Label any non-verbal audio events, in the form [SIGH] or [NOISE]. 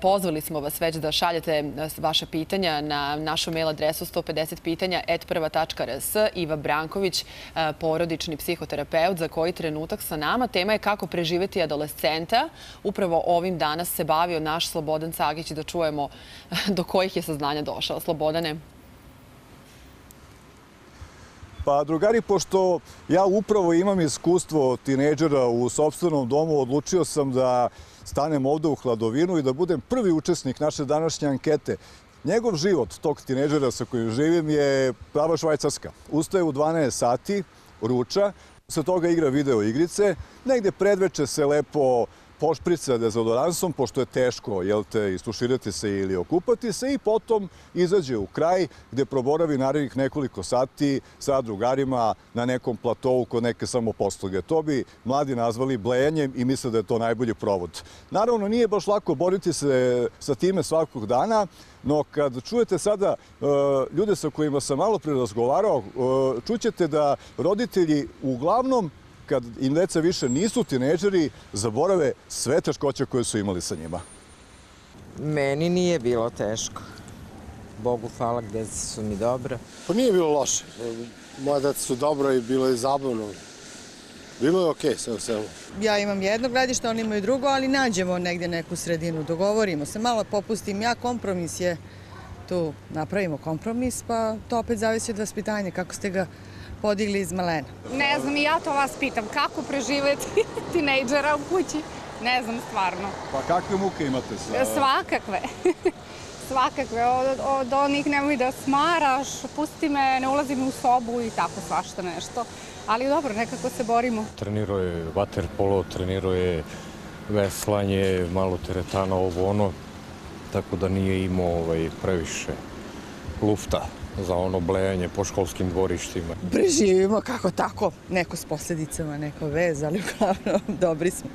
Pozvali smo vas već da šaljete e, vaša pitanja na našu mail adresu 150 pitanja etprva.rs. Iva Branković, e, porodični psihoterapeut, za koji trenutak sa nama. Tema je kako preživeti adolescenta. Upravo ovim danas se bavio naš Slobodan Cagić da čujemo do kojih je saznanja došao. Slobodane. Pa, drugari, pošto ja upravo imam iskustvo tinejdžera u sobstvenom domu, odlučio sam da stanem ovde u hladovinu i da budem prvi učesnik naše današnje ankete. Njegov život, tog tinejdžera sa kojim živim, je prava švajcarska. Ustaje u 12 sati, ruča, se toga igra video igrice, negde predveče se lepo pošprica dezodoransom, pošto je teško, te, istuširati se ili okupati se i potom izađe u kraj gde proboravi narednih nekoliko sati sa drugarima na nekom platovu kod neke samoposluge. To bi mladi nazvali blejanjem i misle da je to najbolji provod. Naravno, nije baš lako boriti se sa time svakog dana, no kad čujete sada uh, ljude sa kojima sam malo pre razgovarao, uh, čućete da roditelji uglavnom kad im deca više nisu tineđeri, zaborave sve teškoće koje su imali sa njima. Meni nije bilo teško. Bogu hvala, gde su mi dobro. Pa nije bilo loše. Moja deca su dobro i bilo je zabavno. Bilo je okej okay, sve u svemu. Ja imam jedno gledište, oni imaju drugo, ali nađemo negde neku sredinu, dogovorimo se, malo popustim ja, kompromis je tu, napravimo kompromis, pa to opet zavisi od vaspitanja, kako ste ga podigli iz malena. Ne znam, i ja to vas pitam, kako preživeti [LAUGHS] tinejdžera u kući? Ne znam, stvarno. Pa kakve muke imate sa... Svakakve. [LAUGHS] Svakakve. Od, od onih nemoj da smaraš, pusti me, ne ulazim u sobu i tako svašta nešto. Ali dobro, nekako se borimo. Trenirao je vaterpolo, trenirao je veslanje, malo teretana, ovo ono, tako da nije imao ovaj, previše lufta za ono blejanje po školskim dvorištima. Preživimo kako tako, neko s posledicama, neko vez, ali uglavnom dobri smo.